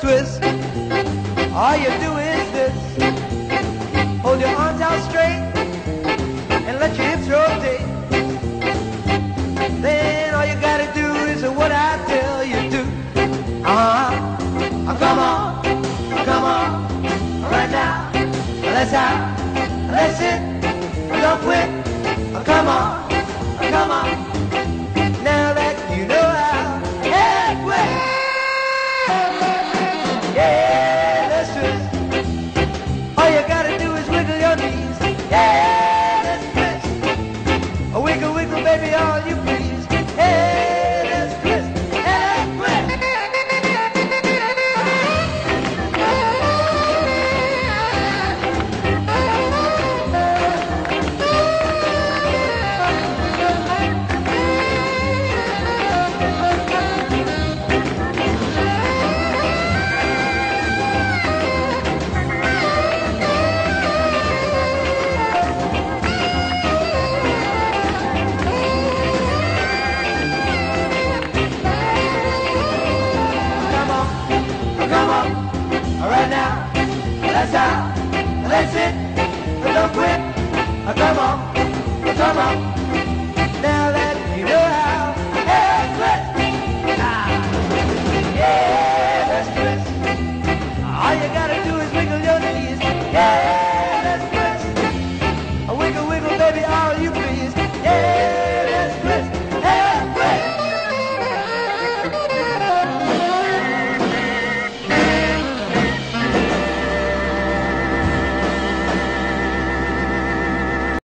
Twist, all you do is this. Hold your arms out straight and let your hips rotate. Then all you gotta do is what I tell you to. Uh-huh. Oh, come on, come on, right now. Let's knees. Come all right now, let's out, let's it, don't quit, come on, come on,